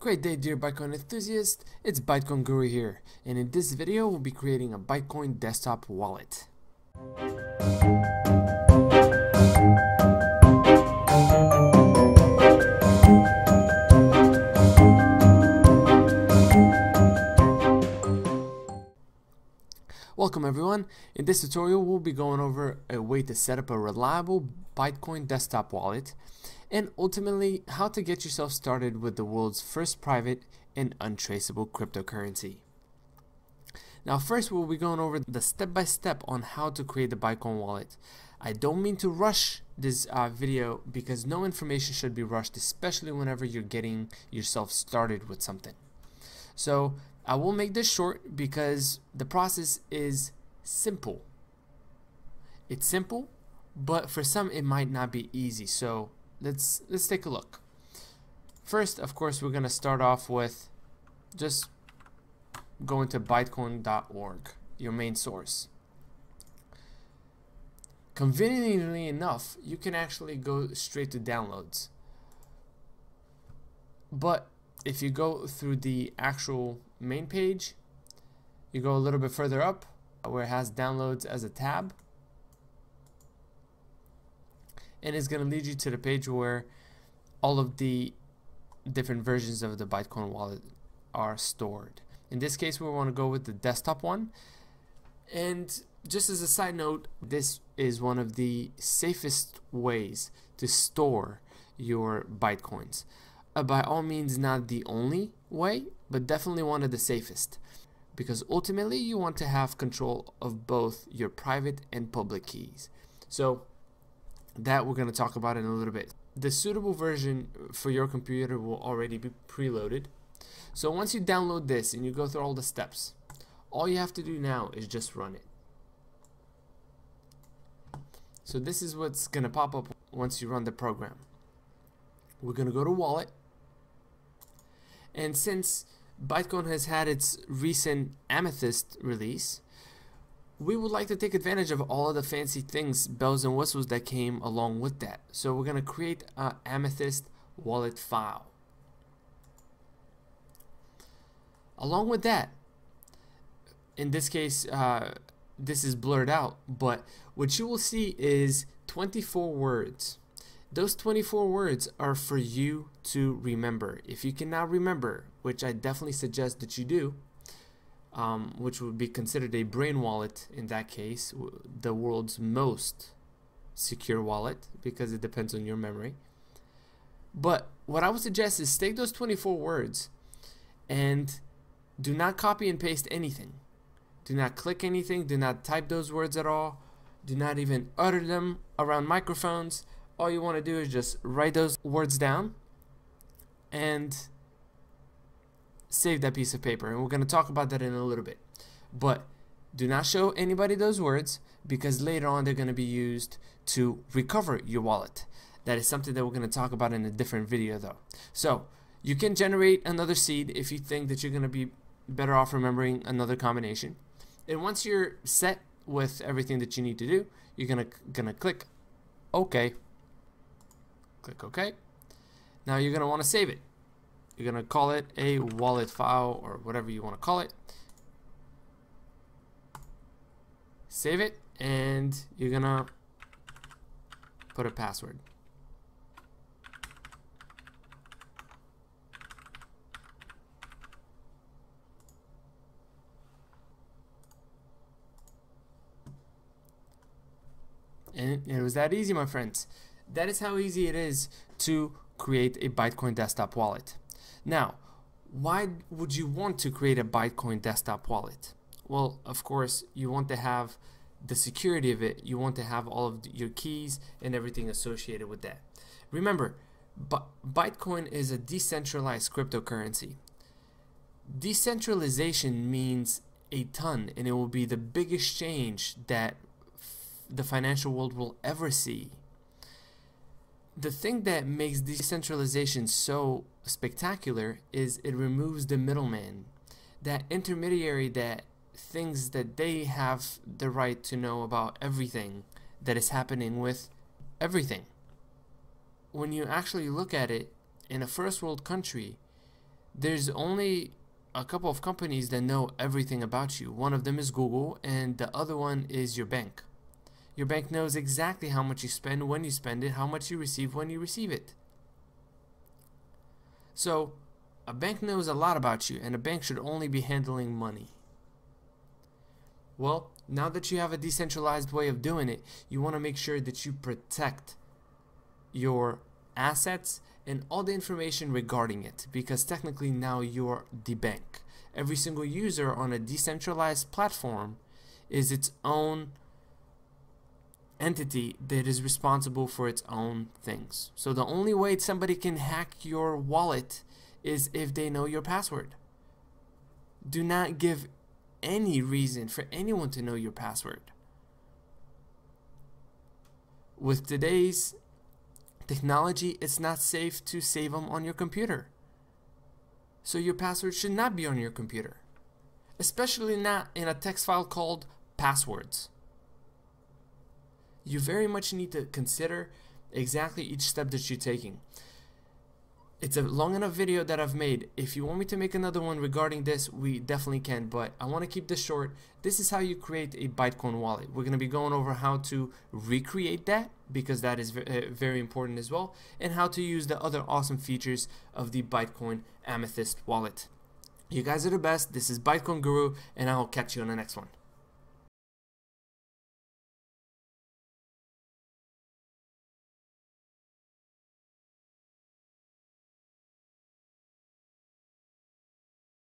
Great day dear Bytecoin enthusiast, it's Bytecoin Guru here, and in this video we'll be creating a Bytecoin desktop wallet. Welcome everyone. In this tutorial we'll be going over a way to set up a reliable Bytecoin desktop wallet and ultimately how to get yourself started with the world's first private and untraceable cryptocurrency. Now first we'll be going over the step-by-step -step on how to create the Bytecoin wallet. I don't mean to rush this uh, video because no information should be rushed especially whenever you're getting yourself started with something. So I will make this short because the process is simple. It's simple, but for some it might not be easy. So let's let's take a look. First, of course, we're gonna start off with just going to bytecoin.org, your main source. Conveniently enough, you can actually go straight to downloads. But if you go through the actual main page, you go a little bit further up where it has downloads as a tab and it's going to lead you to the page where all of the different versions of the Bytecoin wallet are stored. In this case, we want to go with the desktop one. And just as a side note, this is one of the safest ways to store your Bytecoins. Uh, by all means, not the only way, but definitely one of the safest. Because ultimately, you want to have control of both your private and public keys. So that we're going to talk about in a little bit. The suitable version for your computer will already be preloaded. So once you download this and you go through all the steps, all you have to do now is just run it. So this is what's going to pop up once you run the program. We're going to go to wallet. And since Bytecoin has had its recent Amethyst release, we would like to take advantage of all of the fancy things, bells and whistles that came along with that. So we're going to create an Amethyst wallet file. Along with that, in this case, uh, this is blurred out, but what you will see is 24 words. Those 24 words are for you to remember. If you cannot remember, which I definitely suggest that you do, um, which would be considered a brain wallet in that case, the world's most secure wallet because it depends on your memory. But what I would suggest is take those 24 words and do not copy and paste anything. Do not click anything. Do not type those words at all. Do not even utter them around microphones. All you want to do is just write those words down and save that piece of paper. And we're going to talk about that in a little bit. But do not show anybody those words because later on they're going to be used to recover your wallet. That is something that we're going to talk about in a different video though. So you can generate another seed if you think that you're going to be better off remembering another combination. And once you're set with everything that you need to do, you're going to gonna click OK. Click OK. Now you're going to want to save it. You're going to call it a wallet file or whatever you want to call it. Save it and you're going to put a password. And it was that easy, my friends. That is how easy it is to create a Bytecoin desktop wallet. Now, why would you want to create a Bytecoin desktop wallet? Well, of course, you want to have the security of it. You want to have all of your keys and everything associated with that. Remember, Bytecoin is a decentralized cryptocurrency. Decentralization means a ton, and it will be the biggest change that the financial world will ever see the thing that makes decentralization so spectacular is it removes the middleman, that intermediary that thinks that they have the right to know about everything that is happening with everything. When you actually look at it, in a first world country, there's only a couple of companies that know everything about you. One of them is Google, and the other one is your bank. Your bank knows exactly how much you spend, when you spend it, how much you receive when you receive it. So, a bank knows a lot about you, and a bank should only be handling money. Well, now that you have a decentralized way of doing it, you want to make sure that you protect your assets and all the information regarding it because technically now you're the bank. Every single user on a decentralized platform is its own entity that is responsible for its own things. So the only way somebody can hack your wallet is if they know your password. Do not give any reason for anyone to know your password. With today's technology, it's not safe to save them on your computer. So your password should not be on your computer, especially not in a text file called passwords. You very much need to consider exactly each step that you're taking it's a long enough video that I've made. If you want me to make another one regarding this, we definitely can, but I want to keep this short. This is how you create a Bytecoin wallet. We're going to be going over how to recreate that because that is uh, very important as well, and how to use the other awesome features of the Bytecoin Amethyst wallet. You guys are the best. This is Bytecoin Guru, and I'll catch you on the next one.